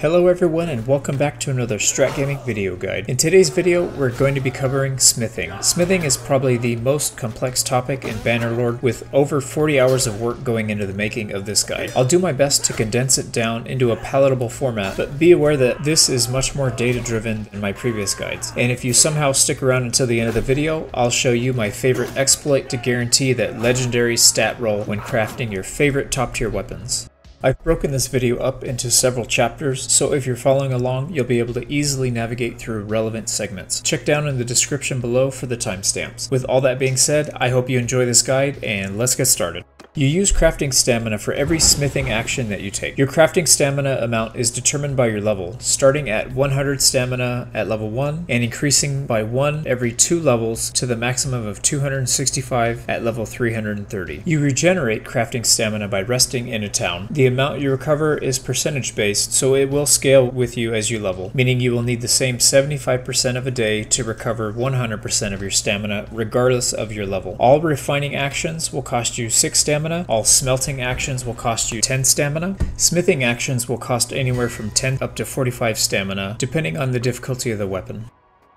Hello everyone and welcome back to another Strat Gaming video guide. In today's video, we're going to be covering smithing. Smithing is probably the most complex topic in Bannerlord with over 40 hours of work going into the making of this guide. I'll do my best to condense it down into a palatable format, but be aware that this is much more data driven than my previous guides. And if you somehow stick around until the end of the video, I'll show you my favorite exploit to guarantee that legendary stat roll when crafting your favorite top tier weapons. I've broken this video up into several chapters, so if you're following along, you'll be able to easily navigate through relevant segments. Check down in the description below for the timestamps. With all that being said, I hope you enjoy this guide, and let's get started. You use crafting stamina for every smithing action that you take. Your crafting stamina amount is determined by your level, starting at 100 stamina at level 1 and increasing by 1 every 2 levels to the maximum of 265 at level 330. You regenerate crafting stamina by resting in a town. The amount you recover is percentage based, so it will scale with you as you level, meaning you will need the same 75% of a day to recover 100% of your stamina regardless of your level. All refining actions will cost you 6 stamina stamina. All smelting actions will cost you 10 stamina. Smithing actions will cost anywhere from 10 up to 45 stamina, depending on the difficulty of the weapon.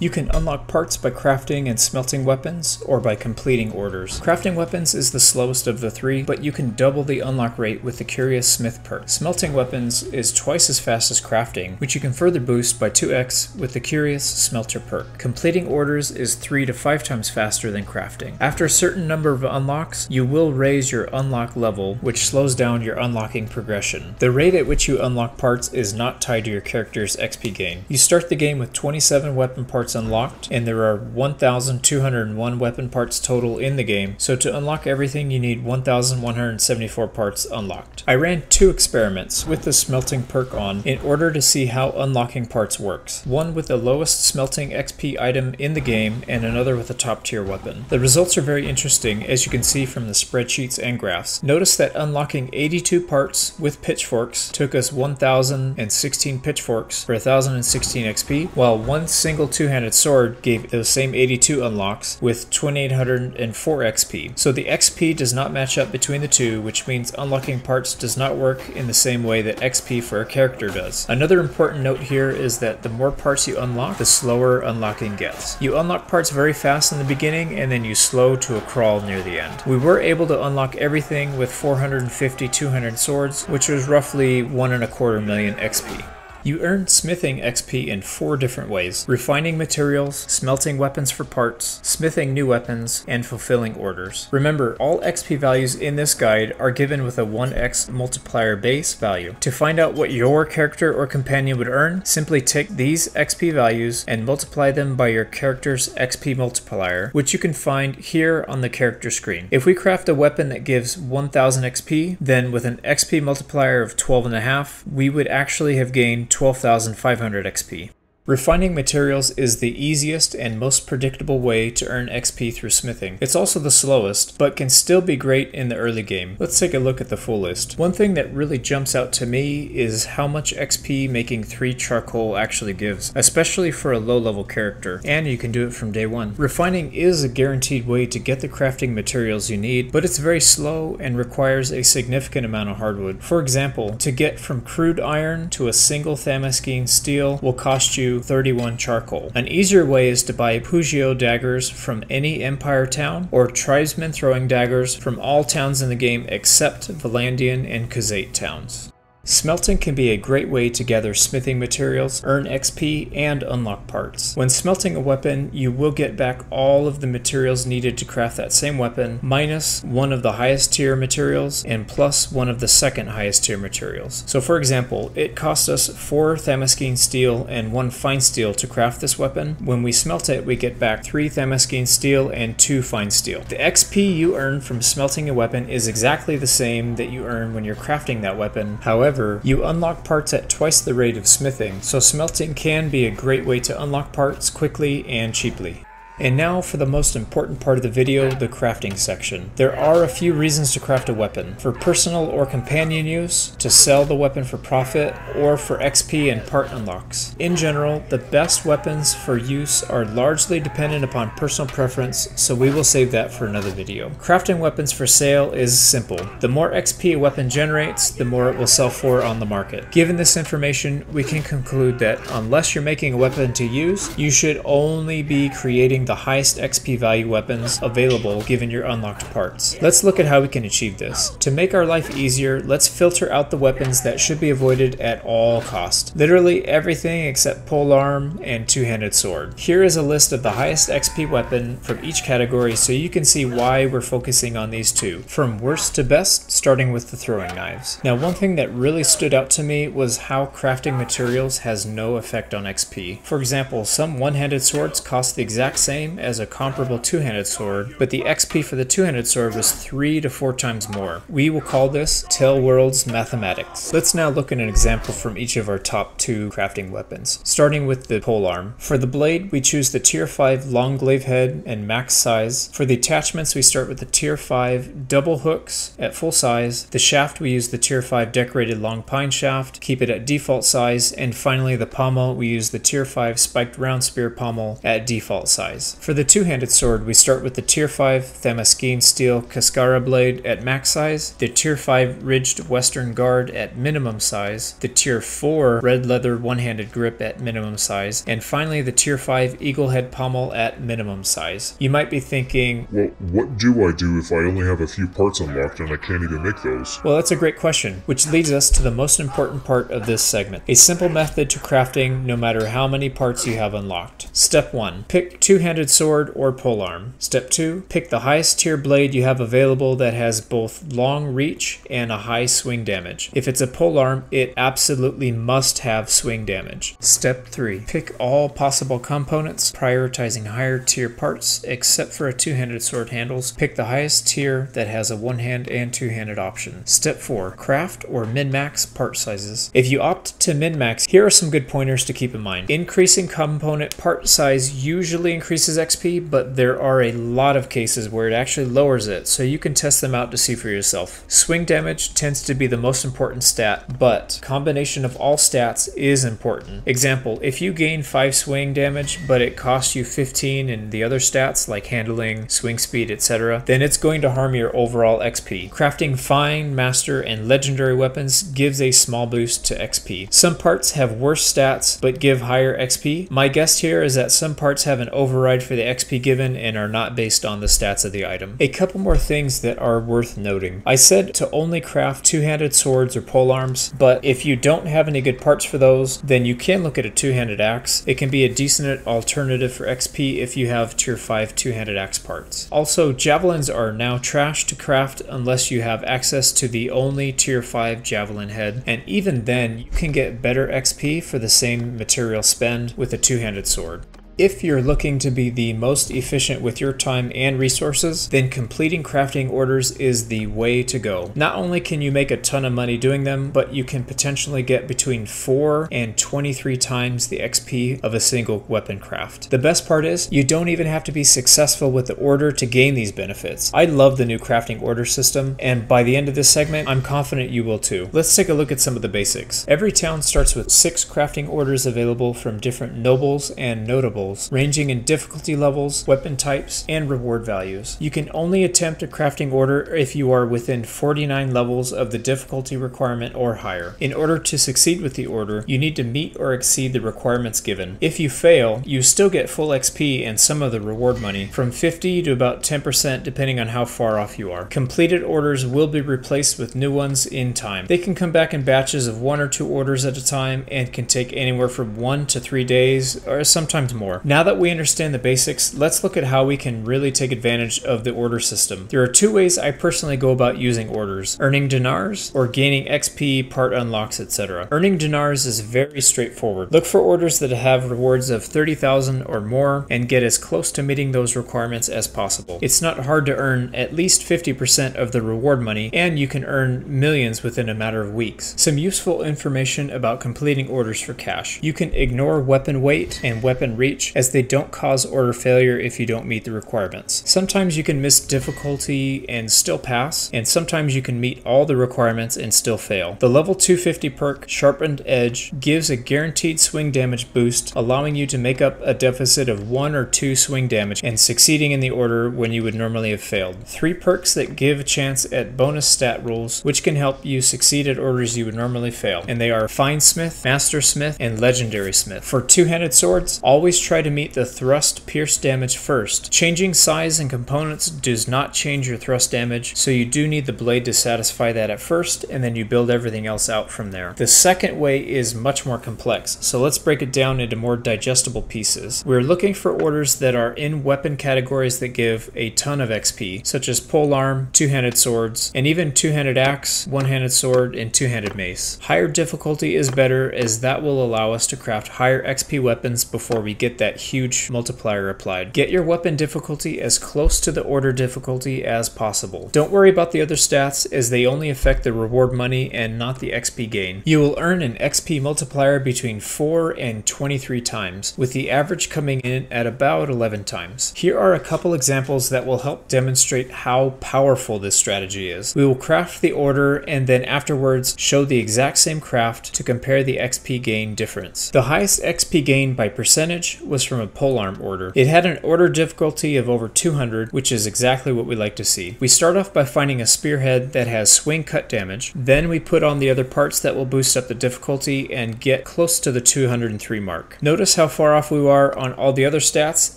You can unlock parts by crafting and smelting weapons, or by completing orders. Crafting weapons is the slowest of the three, but you can double the unlock rate with the Curious Smith perk. Smelting weapons is twice as fast as crafting, which you can further boost by 2x with the Curious Smelter perk. Completing orders is 3 to 5 times faster than crafting. After a certain number of unlocks, you will raise your unlock level, which slows down your unlocking progression. The rate at which you unlock parts is not tied to your character's XP gain. You start the game with 27 weapon parts parts unlocked, and there are 1,201 weapon parts total in the game, so to unlock everything you need 1,174 parts unlocked. I ran two experiments with the smelting perk on in order to see how unlocking parts works, one with the lowest smelting XP item in the game and another with a top tier weapon. The results are very interesting as you can see from the spreadsheets and graphs. Notice that unlocking 82 parts with pitchforks took us 1,016 pitchforks for 1,016 XP, while one single two-handed two-handed sword gave those same 82 unlocks with 2804 XP. So the XP does not match up between the two, which means unlocking parts does not work in the same way that XP for a character does. Another important note here is that the more parts you unlock, the slower unlocking gets. You unlock parts very fast in the beginning and then you slow to a crawl near the end. We were able to unlock everything with 450 200 swords, which was roughly one and a quarter million XP. You earn smithing XP in four different ways refining materials, smelting weapons for parts, smithing new weapons, and fulfilling orders. Remember, all XP values in this guide are given with a 1x multiplier base value. To find out what your character or companion would earn, simply take these XP values and multiply them by your character's XP multiplier, which you can find here on the character screen. If we craft a weapon that gives 1000 XP, then with an XP multiplier of 12.5, we would actually have gained 12,500 XP. Refining materials is the easiest and most predictable way to earn XP through smithing. It's also the slowest, but can still be great in the early game. Let's take a look at the full list. One thing that really jumps out to me is how much XP making 3 charcoal actually gives, especially for a low level character, and you can do it from day one. Refining is a guaranteed way to get the crafting materials you need, but it's very slow and requires a significant amount of hardwood. For example, to get from crude iron to a single Thamaskene steel will cost you 31 charcoal. An easier way is to buy Pugio daggers from any Empire town, or tribesmen throwing daggers from all towns in the game except Vlandian and Khuzait towns. Smelting can be a great way to gather smithing materials, earn XP, and unlock parts. When smelting a weapon, you will get back all of the materials needed to craft that same weapon, minus one of the highest tier materials, and plus one of the second highest tier materials. So for example, it cost us 4 Thamaskene steel and 1 fine steel to craft this weapon. When we smelt it, we get back 3 Thamaskene steel and 2 fine steel. The XP you earn from smelting a weapon is exactly the same that you earn when you're crafting that weapon. However, However, you unlock parts at twice the rate of smithing, so smelting can be a great way to unlock parts quickly and cheaply. And now for the most important part of the video, the crafting section. There are a few reasons to craft a weapon. For personal or companion use, to sell the weapon for profit, or for XP and part unlocks. In general, the best weapons for use are largely dependent upon personal preference, so we will save that for another video. Crafting weapons for sale is simple. The more XP a weapon generates, the more it will sell for on the market. Given this information, we can conclude that unless you're making a weapon to use, you should only be creating the highest XP value weapons available given your unlocked parts. Let's look at how we can achieve this. To make our life easier, let's filter out the weapons that should be avoided at all cost. Literally everything except polearm and two-handed sword. Here is a list of the highest XP weapon from each category so you can see why we're focusing on these two. From worst to best, starting with the throwing knives. Now one thing that really stood out to me was how crafting materials has no effect on XP. For example, some one-handed swords cost the exact same as a comparable two-handed sword, but the XP for the two-handed sword was three to four times more. We will call this TaleWorlds' mathematics. Let's now look at an example from each of our top two crafting weapons, starting with the polearm. For the blade, we choose the tier 5 long glaive head and max size. For the attachments, we start with the tier 5 double hooks at full size. The shaft, we use the tier 5 decorated long pine shaft, keep it at default size, and finally the pommel, we use the tier 5 spiked round spear pommel at default size. For the two-handed sword, we start with the tier 5 Thamaskene steel Cascara blade at max size, the tier 5 ridged western guard at minimum size, the tier 4 red leather one-handed grip at minimum size, and finally the tier 5 eagle head pommel at minimum size. You might be thinking, Well, what do I do if I only have a few parts unlocked and I can't even make those? Well, that's a great question, which leads us to the most important part of this segment. A simple method to crafting no matter how many parts you have unlocked. Step 1. Pick two-handed sword or polearm. Step 2. Pick the highest tier blade you have available that has both long reach and a high swing damage. If it's a polearm, it absolutely must have swing damage. Step 3. Pick all possible components, prioritizing higher tier parts, except for a two-handed sword handles. Pick the highest tier that has a one-hand and two-handed option. Step 4. Craft or min-max part sizes. If you opt to min-max, here are some good pointers to keep in mind. Increasing component part size usually increases XP, but there are a lot of cases where it actually lowers it, so you can test them out to see for yourself. Swing damage tends to be the most important stat, but combination of all stats is important. Example, if you gain 5 swing damage, but it costs you 15 in the other stats like handling, swing speed, etc., then it's going to harm your overall XP. Crafting fine, master, and legendary weapons gives a small boost to XP. Some parts have worse stats but give higher XP. My guess here is that some parts have an override for the XP given and are not based on the stats of the item. A couple more things that are worth noting. I said to only craft two-handed swords or polearms, but if you don't have any good parts for those, then you can look at a two-handed axe. It can be a decent alternative for XP if you have tier 5 two-handed axe parts. Also, javelins are now trash to craft unless you have access to the only tier 5 javelin head, and even then you can get better XP for the same material spend with a two-handed sword. If you're looking to be the most efficient with your time and resources, then completing crafting orders is the way to go. Not only can you make a ton of money doing them, but you can potentially get between 4 and 23 times the XP of a single weapon craft. The best part is, you don't even have to be successful with the order to gain these benefits. I love the new crafting order system, and by the end of this segment, I'm confident you will too. Let's take a look at some of the basics. Every town starts with 6 crafting orders available from different nobles and notables ranging in difficulty levels, weapon types, and reward values. You can only attempt a crafting order if you are within 49 levels of the difficulty requirement or higher. In order to succeed with the order, you need to meet or exceed the requirements given. If you fail, you still get full XP and some of the reward money, from 50 to about 10% depending on how far off you are. Completed orders will be replaced with new ones in time. They can come back in batches of one or two orders at a time and can take anywhere from one to three days or sometimes more. Now that we understand the basics, let's look at how we can really take advantage of the order system. There are two ways I personally go about using orders, earning dinars or gaining XP, part unlocks, etc. Earning dinars is very straightforward. Look for orders that have rewards of 30,000 or more and get as close to meeting those requirements as possible. It's not hard to earn at least 50% of the reward money and you can earn millions within a matter of weeks. Some useful information about completing orders for cash. You can ignore weapon weight and weapon reach as they don't cause order failure if you don't meet the requirements. Sometimes you can miss difficulty and still pass, and sometimes you can meet all the requirements and still fail. The level 250 perk Sharpened Edge gives a guaranteed swing damage boost, allowing you to make up a deficit of one or two swing damage and succeeding in the order when you would normally have failed. Three perks that give a chance at bonus stat rolls, which can help you succeed at orders you would normally fail, and they are Fine Smith, Master Smith, and Legendary Smith. For two-handed swords, always try to meet the thrust pierce damage first. Changing size and components does not change your thrust damage, so you do need the blade to satisfy that at first, and then you build everything else out from there. The second way is much more complex, so let's break it down into more digestible pieces. We're looking for orders that are in weapon categories that give a ton of XP, such as polearm, two-handed swords, and even two-handed axe, one-handed sword, and two-handed mace. Higher difficulty is better as that will allow us to craft higher XP weapons before we get that huge multiplier applied. Get your weapon difficulty as close to the order difficulty as possible. Don't worry about the other stats as they only affect the reward money and not the XP gain. You will earn an XP multiplier between 4 and 23 times, with the average coming in at about 11 times. Here are a couple examples that will help demonstrate how powerful this strategy is. We will craft the order and then afterwards show the exact same craft to compare the XP gain difference. The highest XP gain by percentage was from a polearm order. It had an order difficulty of over 200, which is exactly what we like to see. We start off by finding a spearhead that has swing cut damage, then we put on the other parts that will boost up the difficulty and get close to the 203 mark. Notice how far off we are on all the other stats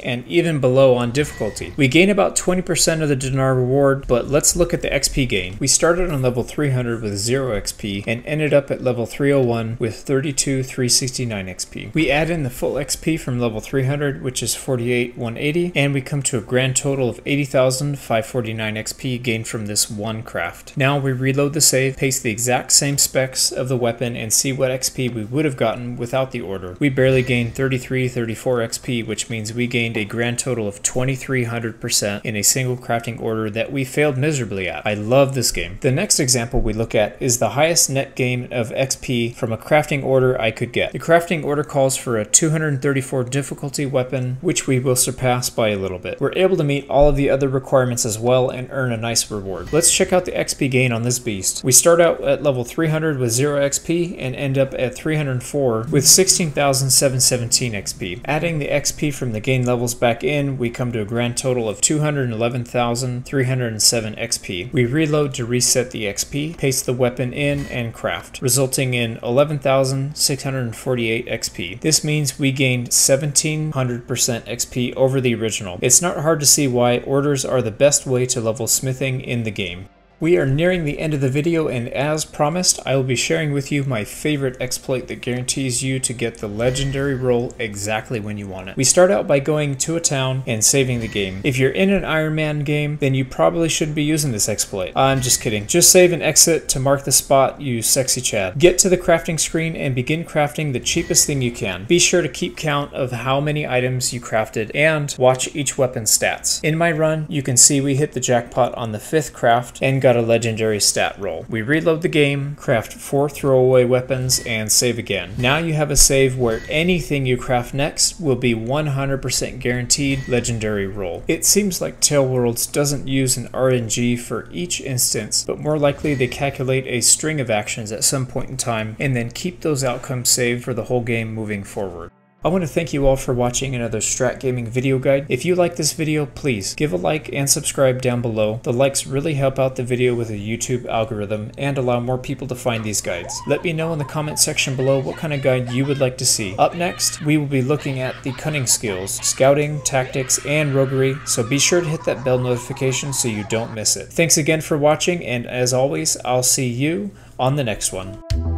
and even below on difficulty. We gain about 20% of the dinar reward, but let's look at the XP gain. We started on level 300 with 0 XP and ended up at level 301 with 32 369 XP. We add in the full XP from level 300, which is 48 180, and we come to a grand total of 80,549 XP gained from this one craft. Now we reload the save, paste the exact same specs of the weapon, and see what XP we would have gotten without the order. We barely gained 33 34 XP, which means we gained a grand total of 2300% in a single crafting order that we failed miserably at. I love this game. The next example we look at is the highest net gain of XP from a crafting order I could get. The crafting order calls for a 234 difficulty weapon, which we will surpass by a little bit. We're able to meet all of the other requirements as well and earn a nice reward. Let's check out the XP gain on this beast. We start out at level 300 with 0 XP and end up at 304 with 16,717 XP. Adding the XP from the gain levels back in, we come to a grand total of 211,307 XP. We reload to reset the XP, paste the weapon in, and craft, resulting in 11,648 XP. This means we gained 1700% XP over the original. It's not hard to see why orders are the best way to level smithing in the game. We are nearing the end of the video and as promised, I will be sharing with you my favorite exploit that guarantees you to get the legendary roll exactly when you want it. We start out by going to a town and saving the game. If you're in an Iron Man game, then you probably shouldn't be using this exploit. I'm just kidding. Just save and exit to mark the spot, you sexy Chad. Get to the crafting screen and begin crafting the cheapest thing you can. Be sure to keep count of how many items you crafted and watch each weapon stats. In my run, you can see we hit the jackpot on the fifth craft and got got a legendary stat roll. We reload the game, craft four throwaway weapons, and save again. Now you have a save where anything you craft next will be 100% guaranteed legendary roll. It seems like TaleWorlds doesn't use an RNG for each instance, but more likely they calculate a string of actions at some point in time and then keep those outcomes saved for the whole game moving forward. I want to thank you all for watching another Strat Gaming video guide. If you like this video, please give a like and subscribe down below. The likes really help out the video with the YouTube algorithm and allow more people to find these guides. Let me know in the comment section below what kind of guide you would like to see. Up next, we will be looking at the cunning skills, scouting, tactics, and roguery, so be sure to hit that bell notification so you don't miss it. Thanks again for watching, and as always, I'll see you on the next one.